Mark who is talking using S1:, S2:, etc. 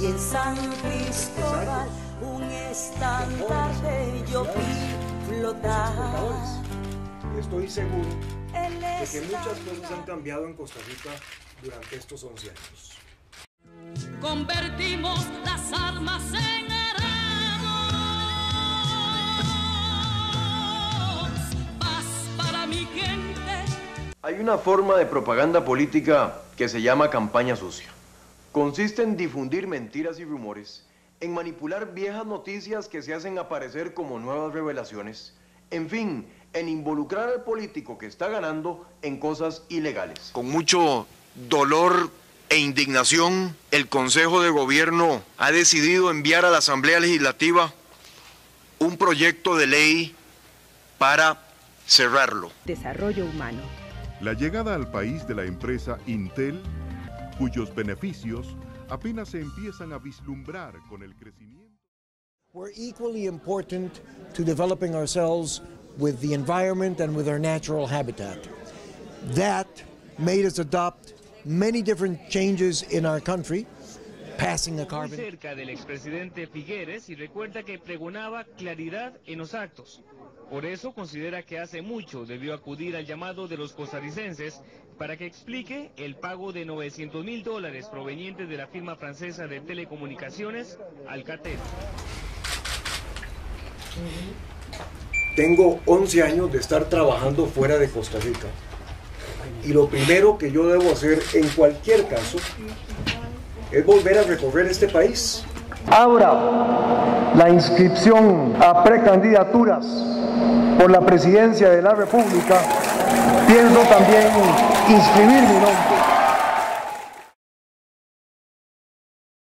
S1: y en San Cristóbal un estandarte yo vi flotar.
S2: Estoy seguro de que muchas cosas han cambiado en Costa Rica durante estos 11 años.
S1: Convertimos las armas en aramos. Paz para mi gente.
S3: Hay una forma de propaganda política que se llama campaña sucia. Consiste en difundir mentiras y rumores, en manipular viejas noticias que se hacen aparecer como nuevas revelaciones, en fin, en involucrar al político que está ganando en cosas ilegales.
S4: Con mucho dolor e indignación, el Consejo de Gobierno ha decidido enviar a la Asamblea Legislativa un proyecto de ley para cerrarlo.
S5: Desarrollo humano.
S6: La llegada al país de la empresa Intel, cuyos beneficios apenas se empiezan a vislumbrar con el crecimiento.
S7: We're equally important to developing ourselves with the environment and with our natural habitat. That made us adopt many different changes in our country, passing a
S8: muy
S7: carbon.
S8: cerca del expresidente Figueres y recuerda que pregonaba claridad en los actos. Por eso considera que hace mucho debió acudir al llamado de los costarricenses para que explique el pago de 900 mil dólares provenientes de la firma francesa de telecomunicaciones Alcatel.
S2: Tengo 11 años de estar trabajando fuera de Costa Rica. Y lo primero que yo debo hacer en cualquier caso es volver a recorrer este país.
S9: Abra la inscripción a precandidaturas por la presidencia de la República. Pienso también inscribir mi nombre.